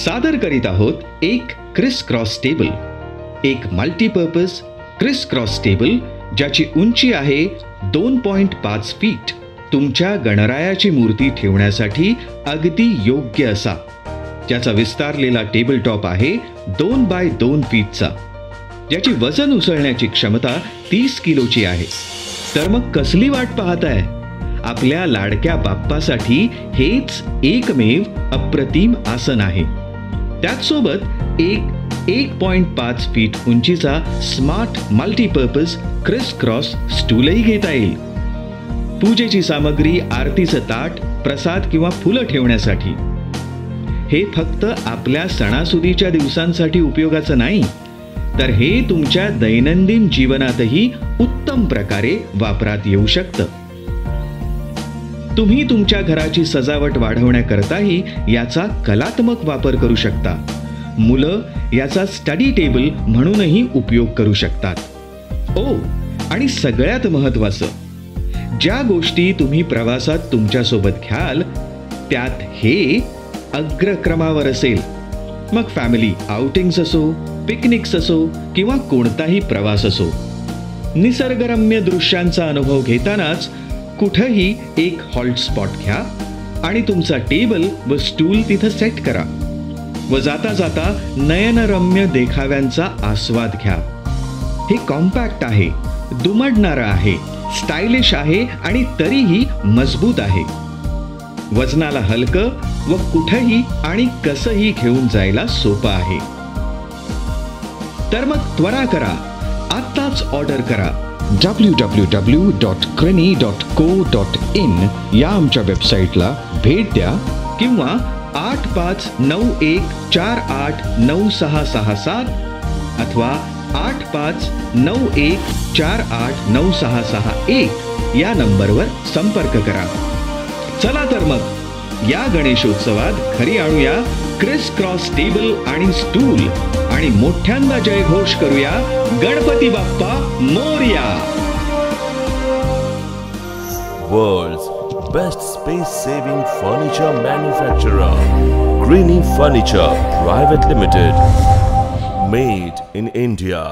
सादर करीत आहोत एक क्रिस क्रॉस टेबल एक मल्टीपर्पज क्रिस क्रॉस टेबल ज्याची उंची आहे दोन पॉइंट पाच फीट तुमच्या गणरायाची मूर्ती ठेवण्यासाठी अगदी योग्य असा. ज्याचा विस्तारलेला टेबल टॉप आहे दोन बाय दोन फीटचा ज्याची वजन उसळण्याची क्षमता तीस किलोची आहे. तर मग कसली वाट पाहताय? आपल्या लाडक्या बाप्पासाठी हेच एकमेव अप्रतिम आसन आहे. त्याचसोबत एक एक पॉइंट पाच फीट उंचीचा स्मार्ट मल्टीपर्पज क्रिस क्रॉस स्टूलही घेता येईल. पूजेची सामग्री आरतीचं ताट प्रसाद किंवा फुलं ठेवण्यासाठी. हे फक्त आपल्या सणासुदीच्या दिवसांसाठी उपयोगाचं नाही तर हे तुमच्या दैनंदिन जीवनातही उत्तम प्रकारे वापरात येऊ शकतं. तुम्ही तुमच्या घराची सजावट वाढवण्याकरताही याचा कलात्मक वापर करू शकता. मुलं याचा स्टडी टेबल म्हणूनही उपयोग करू शकतात. ओ आणि सगळ्यात महत्वाचं ज्या गोष्टी तुम्ही प्रवासात तुमच्यासोबत घ्याल त्यात हे अग्रक्रमावर असेल. मग फॅमिली आउटिंग्स असो पिकनिक्स असो किंवा कोणताही प्रवास असो. निसर्गरम्य दृश्यांचा अनुभव घेतानाच कुठंही एक हॉल्ट स्पॉट घ्या आणि तुमचा टेबल व स्टूल तिथं सेट करा. व जाता जाता नयनरम्य देखाव्यांचा आस्वाद घ्या. हे कॉम्पॅक्ट आहे दुमडणारं आहे स्टायलिश आहे आणि तरीही मजबूत आहे. वजनाला हलकं व कुठंही आणि कसंही घेऊन जायला सोपं आहे. तर मग त्वरा करा आत्ताच ऑर्डर करा. डब्ल्यू डब्ल्यू डब्ल्यू डॉट क्रेनी डॉट को डॉट इन या आमच्या वेबसाईटला भेट द्या किंवा आठ पाच नऊ एक चार आठ नऊ सहा सहा सात अथवा आठ पाच नऊ एक चार आठ नऊ सहा सहा एक या नंबरवर संपर्क करा. चला तर मग या गणेशोत्सवात खरी आणूया क्रिस क्रॉस टेबल आणि स्टूल. आणि मोठ्यांदा जयघोष करूया Ganpati Bappa Morya. World best space saving furniture manufacture greeny furniture private limited made in India